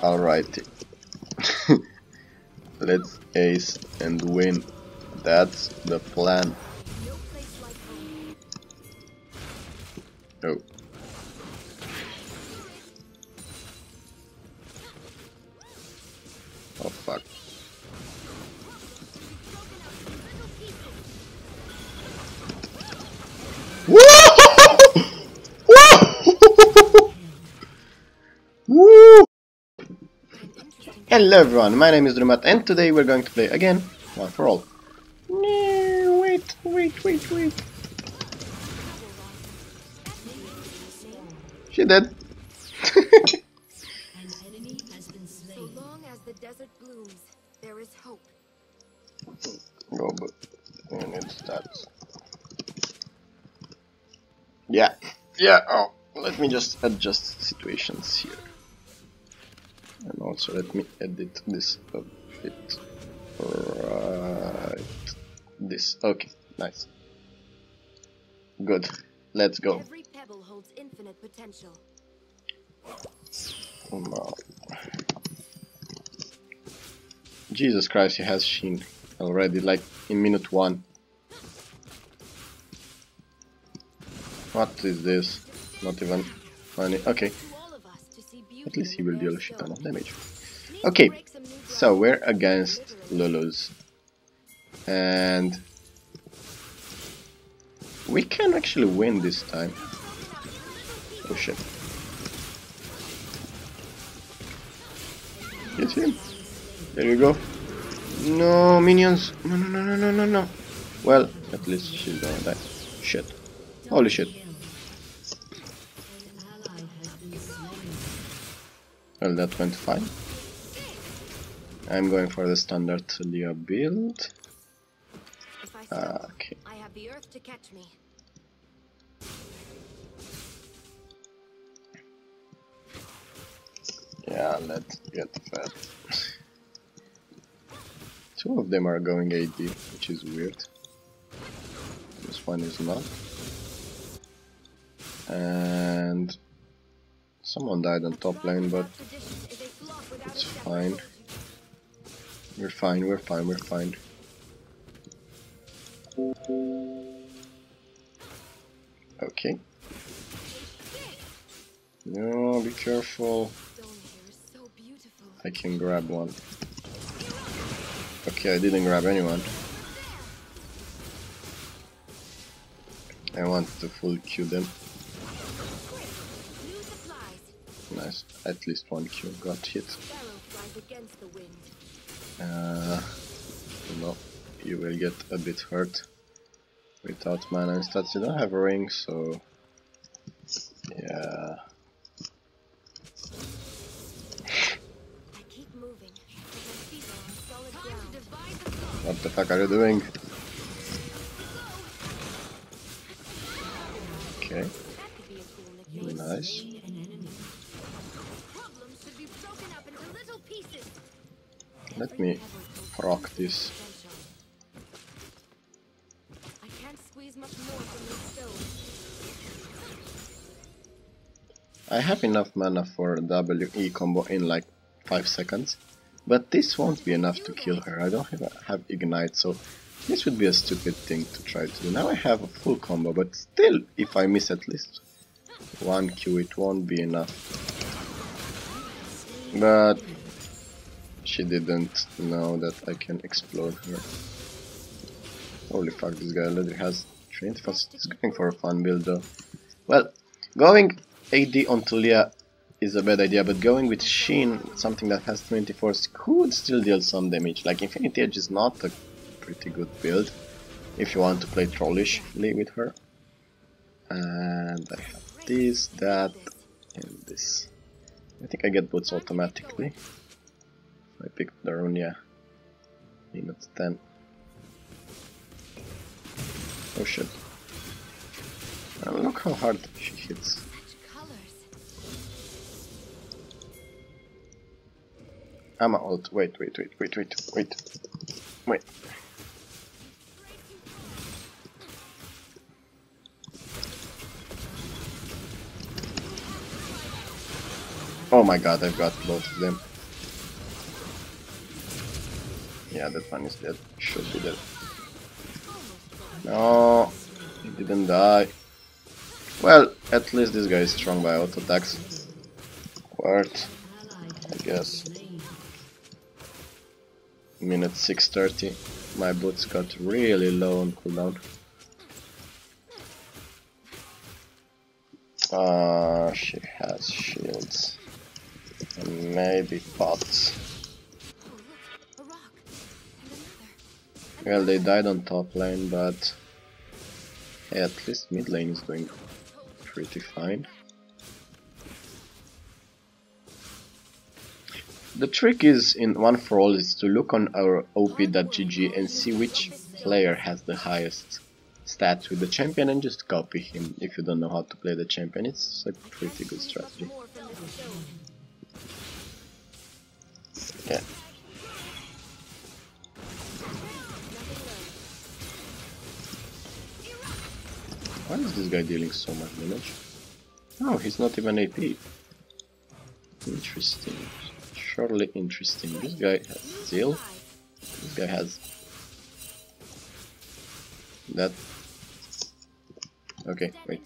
Alrighty. Let's ace and win. That's the plan. Oh. Oh fuck. Hello everyone, my name is Drewmatth and today we're going to play again One for All. No, wait, wait, wait, wait. She did. So long as the desert blooms, there is hope. Go, but and that. Yeah, yeah. Oh, let me just adjust situations here, and also let me edit this a bit. Right, this. Okay, nice. Good. Let's go. Every pebble holds infinite potential. Oh, no. Jesus Christ, he has Sheen already, like in minute one. What is this? Not even funny. Okay, at least he will deal a shit ton of damage. Okay, break some new so we're against Lulus. And we can actually win this time. Oh shit. Get him. There you go. No, minions. No, no, no, no, no, no, no. Well, at least she's gonna die. Shit. Holy shit. Well, that went fine. I'm going for the standard Leah build. Ah, okay. I have the earth to catch me. Yeah, let's get fed. Two of them are going AD, which is weird. This one is not. And someone died on top lane, but it's fine. We're fine, we're fine, we're fine. Okay. No, be careful. I can grab one. Okay, I didn't grab anyone. I want to full Q them. Nice. At least one Q got hit. Uh, no, you will get a bit hurt without mana and stats. You don't have a ring, so yeah. What the fuck are you doing? Okay, nice. Let me proc this. I can't squeeze much more from this stone. I have enough mana for a WE combo in like 5 seconds, but this won't be enough to kill her. I don't have, have Ignite, so this would be a stupid thing to try to do. Now I have a full combo, but still, if I miss at least one Q, it won't be enough. But she didn't know that I can explode her. Holy fuck, this guy already has trained fast. He's going for a fun build though. Well, going AD on Taliyah is a bad idea, but going with Sheen, something that has 24, could still deal some damage. Like Infinity Edge is not a pretty good build if you want to play trollishly with her. And I have this, that, and this. I think I get boots automatically. I picked rune, yeah. Minute 10. Oh shit. Look how hard she hits. I'm a ult. Wait, wait, wait, wait, wait, wait. Wait. Oh my god, I've got both of them. Yeah, that one is dead. Should be dead. No, he didn't die. Well, at least this guy is strong by auto attacks. Quart, I guess. Minute 6.30. My boots got really low on cooldown. Ah, she has shields. And maybe pots. Well, they died on top lane, but at least mid lane is doing pretty fine. The trick is in one for all is to look on our op.gg and see which player has the highest stats with the champion and just copy him if you don't know how to play the champion. It's a pretty good strategy. Yeah. Why is this guy dealing so much damage? Oh, he's not even AP. Interesting. Surely interesting. This guy has Zeal. This guy has that. Okay, wait.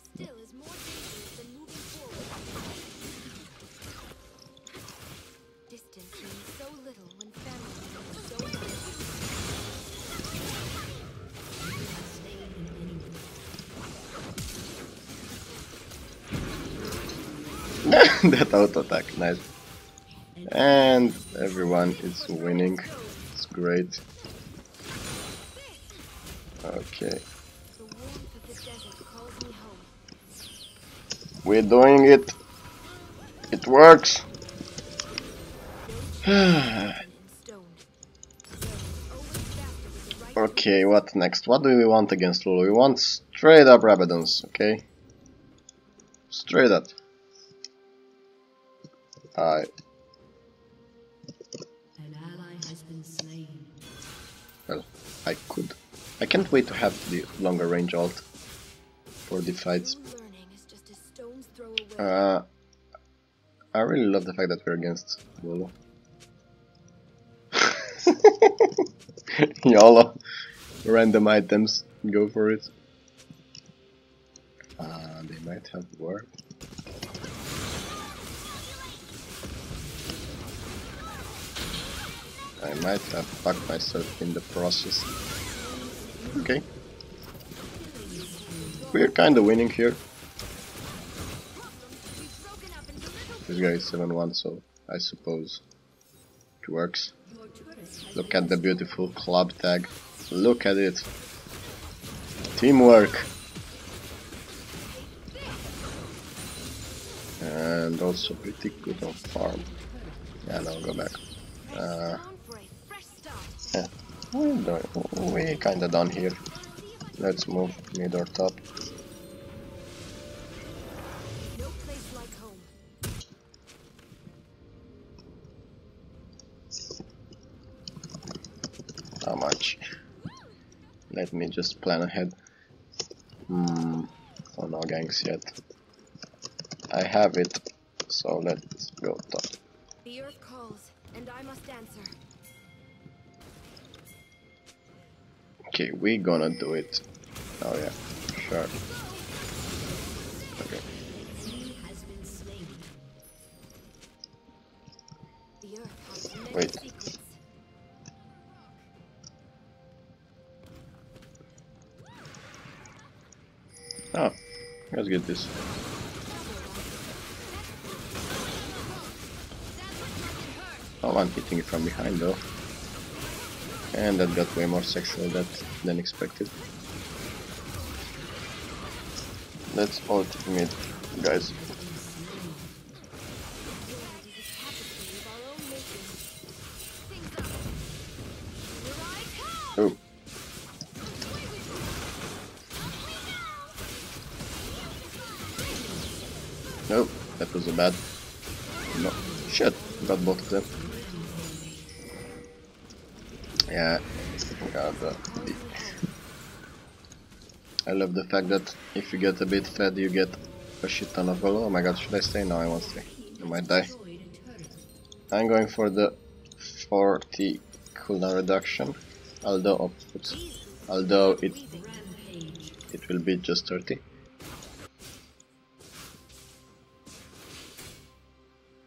that auto attack, nice. And everyone is winning. It's great. Okay, we're doing it. It works. Okay, what next? What do we want against Lulu? We want straight up Rabadon's, okay? Straight up. I An ally has been slain. well, I could. I can't wait to have the longer range ult for the fights. True learning is just a stone's throw away. Uh, I really love the fact that we're against Lulu. YOLO. Random items. Go for it. Uh, they might have war. I might have fucked myself in the process. Okay. We're kinda winning here. This guy is 7-1, so I suppose it works. Look at the beautiful club tag. Look at it. Teamwork. And also pretty good on farm. Yeah, no, go back. Uh, we're doing, we kinda done here. Let's move mid or top. How much? Let me just plan ahead. Hmm. Oh no ganks yet. I have it. So let's go top. The earth calls, and I must answer. Okay, we gonna do it. Oh yeah, sure. Okay. Wait. Oh, let's get this. Oh, I'm hitting it from behind though. And that got way more sexual that, than expected. Let's ult mid, guys. Oh, nope, that was a bad. No, shit, got both of them. Yeah, the- I love the fact that if you get a bit fed, you get a shit ton of gold. Oh my god, should I stay? No, I won't stay. I might die. I'm going for the 40 cooldown reduction. Although, although it it will be just 30.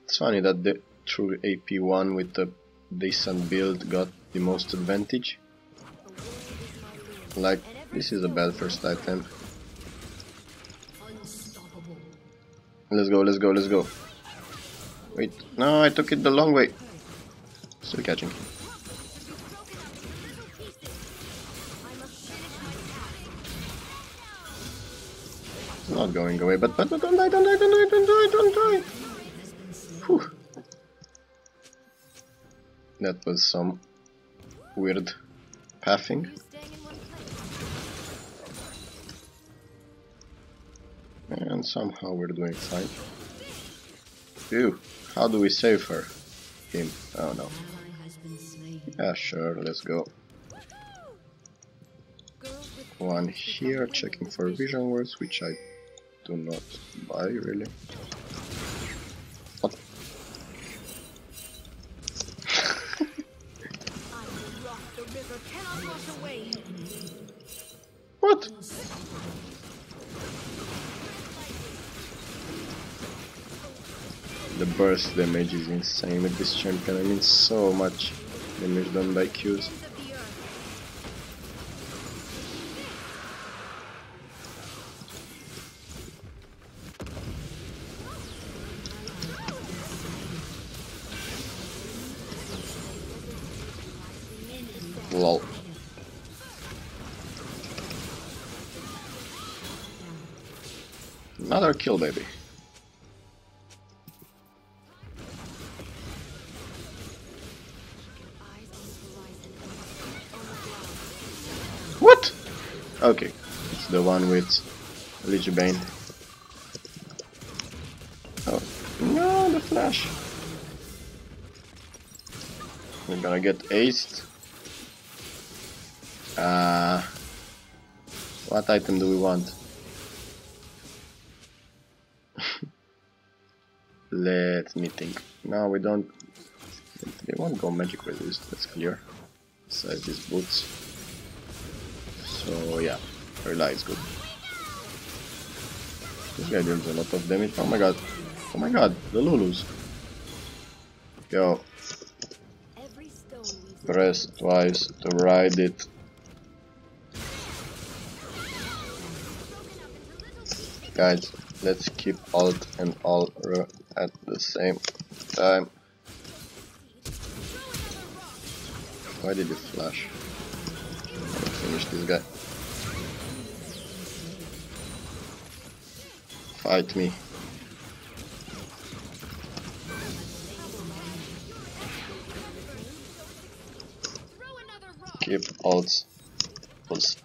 It's funny that the true AP one with the decent build got the most advantage. Like, this is a bad first item. Let's go, let's go, let's go. Wait, no, I took it the long way. Still catching. It's not going away, but, but, but don't die, don't die, don't die, don't die, don't die. That was some weird pathing. And somehow we're doing fine. Ew, how do we save her? Him. Oh no. Yeah, sure, let's go. One here, checking for vision wards, which I do not buy really. Burst damage is insane with this champion. I mean, so much damage done by Qs. Lol. Another kill, baby. Okay, it's the one with Lich Bane. Oh, no, the flash. We're gonna get aced. Uh, what item do we want? Let me think. No, we don't. They won't go magic resist, that's clear. Besides these boots. So yeah, Rylai's is good. This guy deals a lot of damage. Oh my god. Oh my god, the Lulus. A press twice to ride it. Guys, let's keep alt and alt R at the same time. Why did you flash? Finish this guy. Fight me. Keep ult. Pulse.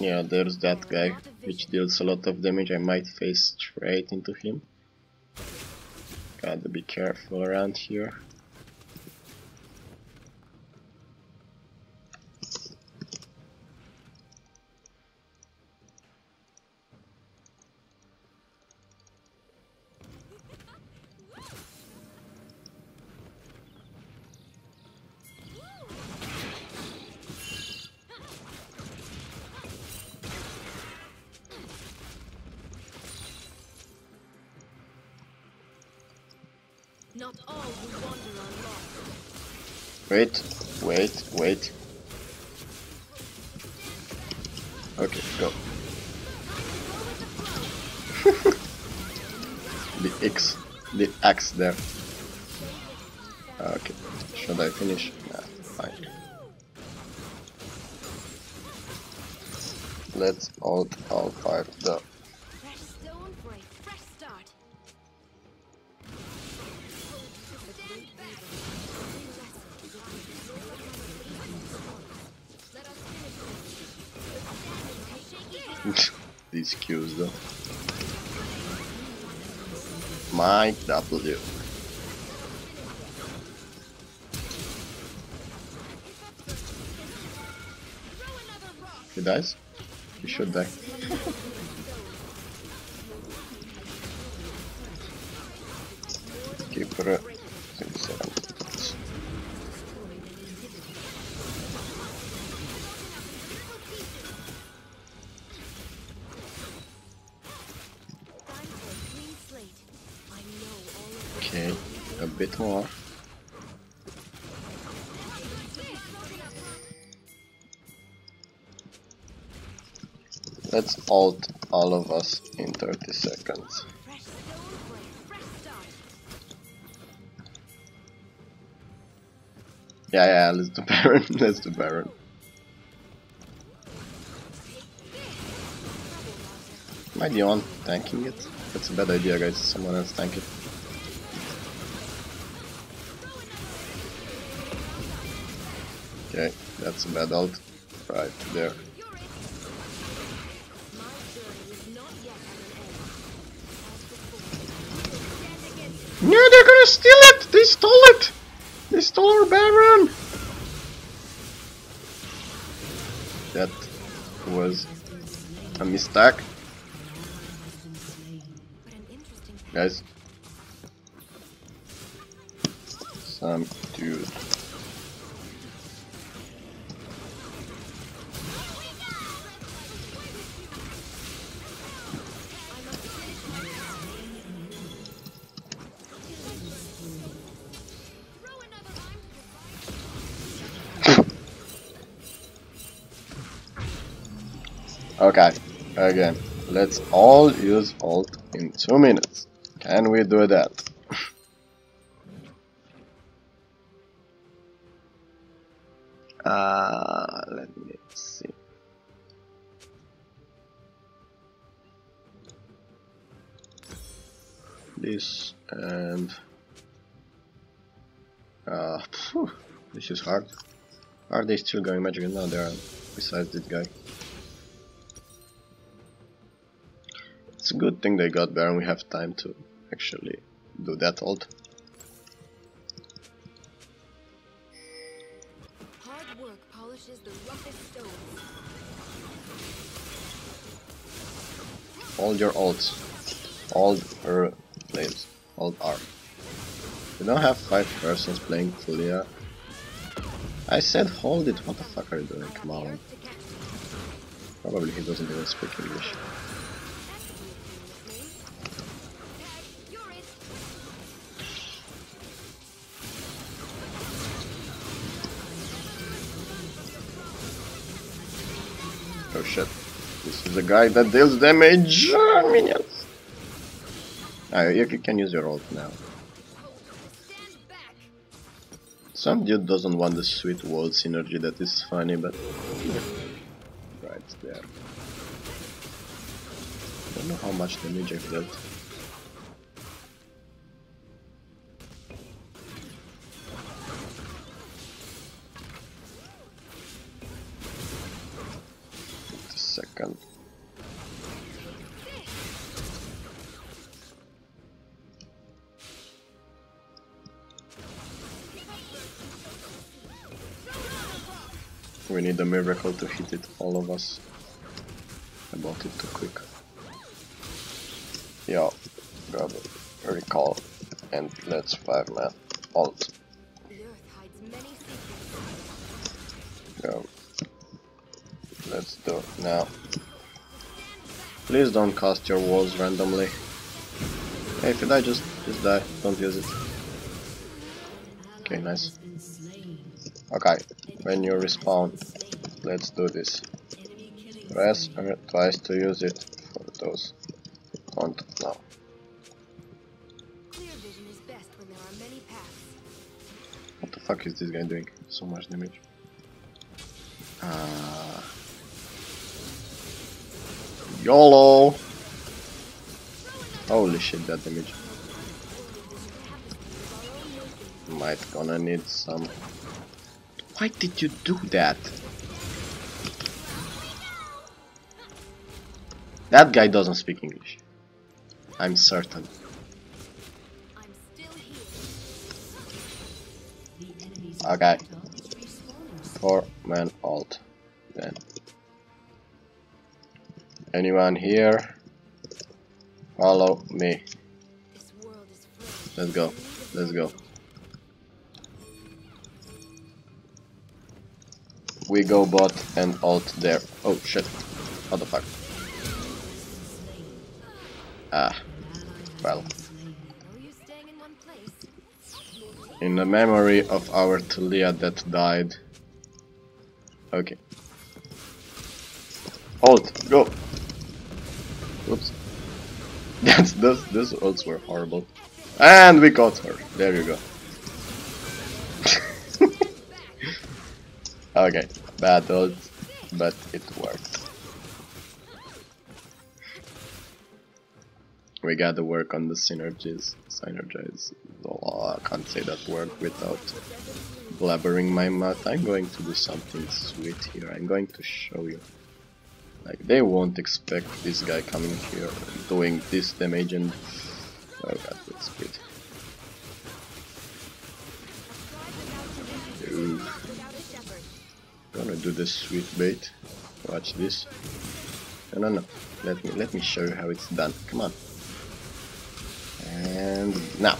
Yeah, there's that guy, which deals a lot of damage. I might face straight into him. Gotta be careful around here. Wait, wait, wait. Okay, go. the X, the axe there. Okay, should I finish? Nah, fine. Let's ult all five the these Qs though. My W. He dies? He should die. Keeper. Six, more. Let's ult all of us in 30 seconds. Yeah, yeah, let's do Baron. let's do Baron. I the one tanking it? That's a bad idea, guys. Someone else tank it. Okay, that's a bad ult. Right there. No, they're gonna steal it! They stole it! They stole our Baron! That was a mistake, guys. Some dude. Okay, again, let's all use ult in two minutes. Can we do that? Uh, let me see. This and uh, phew, this is hard. Are they still going magic? No, they are. Besides this guy. Good thing they got Baron. We have time to actually do that ult. Hard work polishes the roughest stones. Hold your ults. Hold her flames. Hold R. We don't have five persons playing Taliyah. I said hold it, what the fuck are you doing? Come on. Earth to catch. Probably he doesn't even speak English. Oh shit. This is the guy that deals damage! Ah, minions! Ah, you can use your ult now. Some dude doesn't want the sweet wall synergy, that is funny, but... right there. don't know how much damage I've dealt. We need a miracle to hit it, all of us. I bought it too quick. Yeah, grab a recall and let's five man ult. Go. Let's do it now. Please don't cast your walls randomly. Hey, if you die, just just die. Don't use it. Okay, nice. Okay, when you respawn, let's do this. Press R twice to use it for those who don't know. Clear vision is best when there are many paths. What the fuck is this guy doing? So much damage. Ah. YOLO! Holy shit, that damage. Might gonna need some. Why did you do that? That guy doesn't speak English. I'm certain. I'm still here. Okay. Four man ult. Then. Anyone here? Follow me. This world is frail. Let's go. Let's go. We go bot and ult there. Oh shit. What the fuck? Ah, well. In the memory of our Taliyah that died. Okay. Hold, go! Oops. That's those those ults were horrible. And we got her. There you go. okay, bad ult, but it worked. We gotta work on the synergies. Synergize. Oh, I can't say that word without blabbering my mouth. I'm going to do something sweet here. I'm going to show you. Like, they won't expect this guy coming here doing this damage and... Oh god, that's good. Ooh. Gonna do this sweet bait. Watch this. No, no, no. Let me let me show you how it's done. Come on. And now.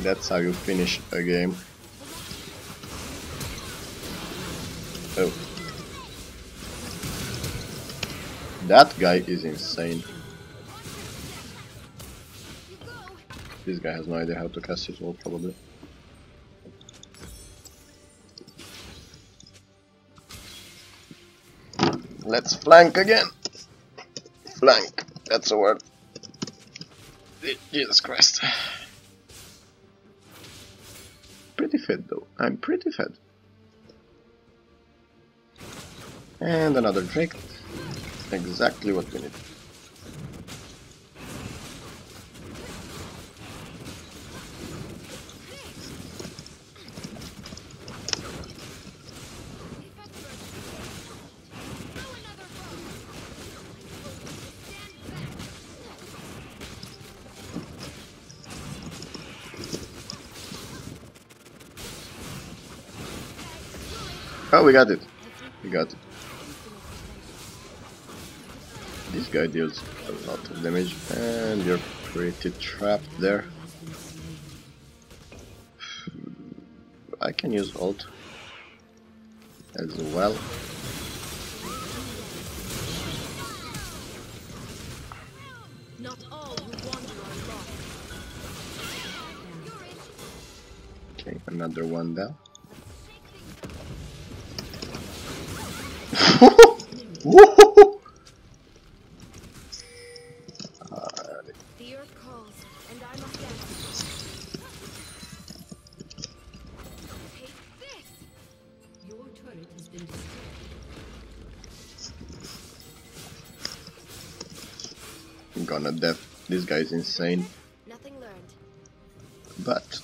That's how you finish a game. Oh. That guy is insane. This guy has no idea how to cast his wall, probably. Let's flank again. Flank. That's the word. Jesus Christ. Pretty fit though. I'm pretty fed. And another Drake. Exactly what we need. Oh, we got it. We got it. This guy deals a lot of damage, and you're pretty trapped there. I can use ult as well. Not all who wander are lost. Okay, another one down. Gonna def. This guy's insane, Nothing learned. but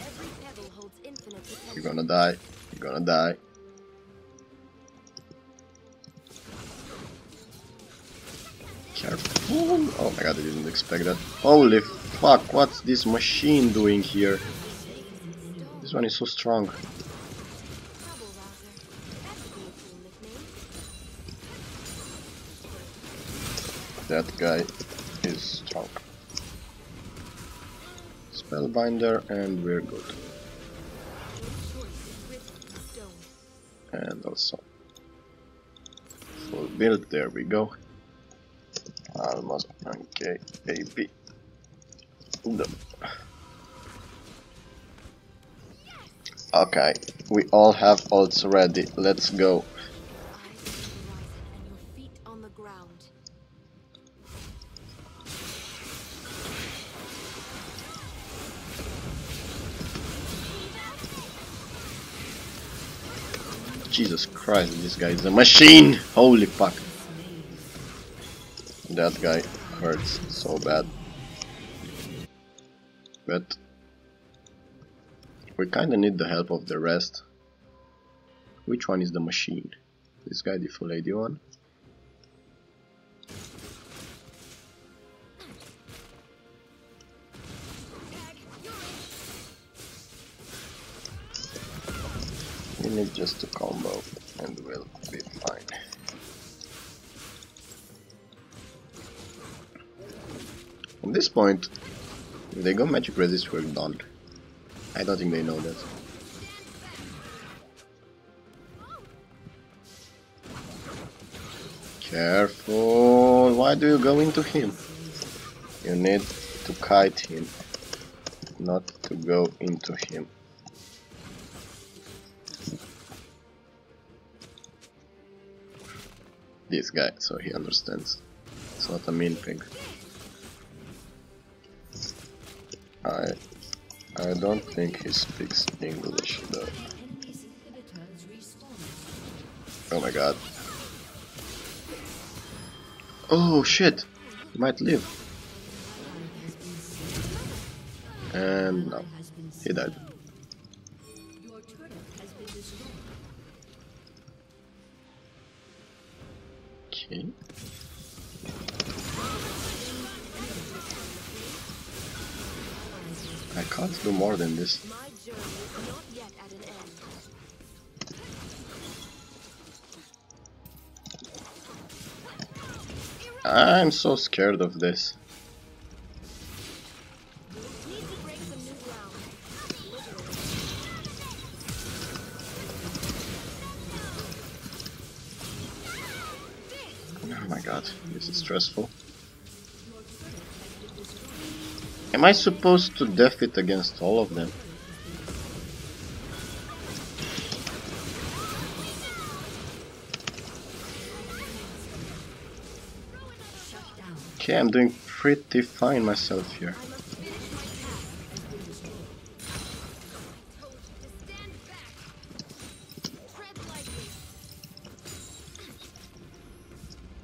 Every pebble holds infinite potential. you're gonna die. You're gonna die. Careful. Oh my god, I didn't expect that. Holy fuck, what's this machine doing here? This one is so strong. That guy is strong. Spellbinder, and we're good. And also full build. There we go. Almost okay, baby. Okay, we all have ults ready. Let's go. Jesus Christ, this guy is a machine! Holy fuck. That guy hurts so bad but we kinda need the help of the rest. Which one is the machine? This guy, the full 81. We need just a combo and we'll be fine. At this point, they go magic resist, we're done. I don't think they know that. Careful! Why do you go into him? You need to kite him, not to go into him. This guy, so he understands. It's not a mean pig. Don't think he speaks English though. Oh my god. Oh shit! He might live. And no, he died. can't do more than this. I'm so scared of this. Am I supposed to def it against all of them? Okay, I'm doing pretty fine myself here.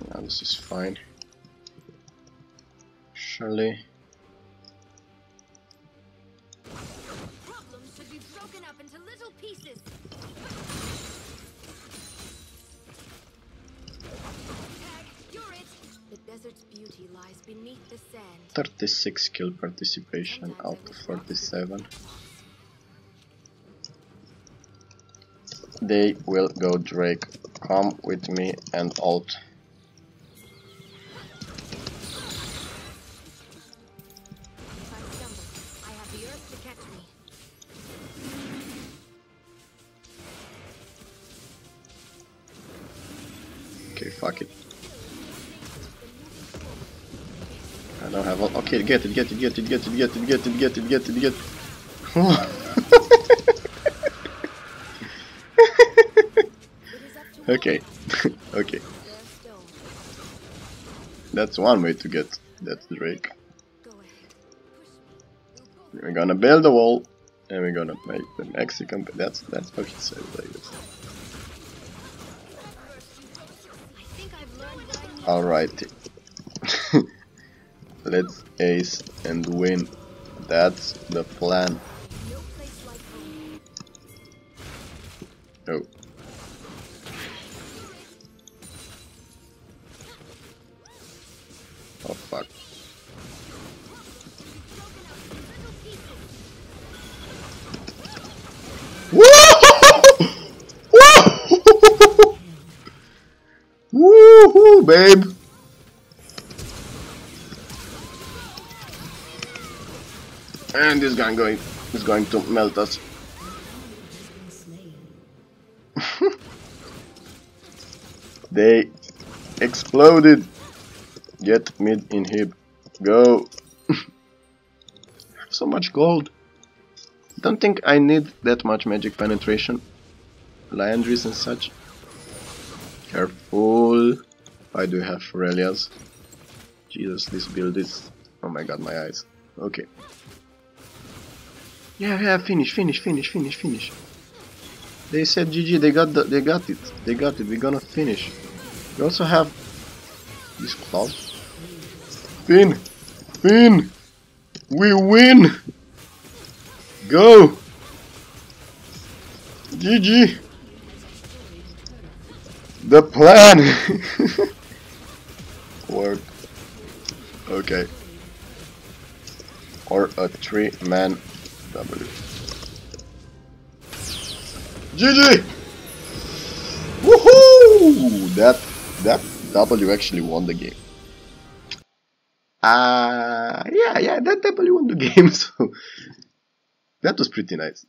Yeah, this is fine. Surely. 36 kill participation out of 47. They will go Drake. Come with me and ult. Okay, fuck it. Don't have all. Okay, get it, get it, get it, get it, get it, get it, get it, get it, get okay, okay. That's one way to get that Drake. We're gonna build a wall, and we're gonna make the Mexican. That's that's what he said. Like this let's ace and win. That's the plan. Oh. Oh fuck. Woo! Woo! Woo! babe! And this guy going is going to melt us. They exploded. Get mid inhib. Go. so much gold. Don't think I need that much magic penetration. Liandry's and such. Careful. Why do have Ferelias? Jesus, this build is... Oh my god, my eyes. Okay. Yeah, yeah, finish, finish, finish, finish, finish. They said GG, they got the, they got it. They got it, we're gonna finish. We also have this cloud. Finn! Finn! We win! Go! GG! The plan! Work. Okay. Or a three man GG! Woohoo! That that W actually won the game. Uh yeah, yeah, that W won the game, so that was pretty nice.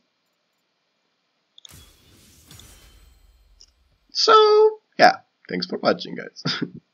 So yeah, thanks for watching guys.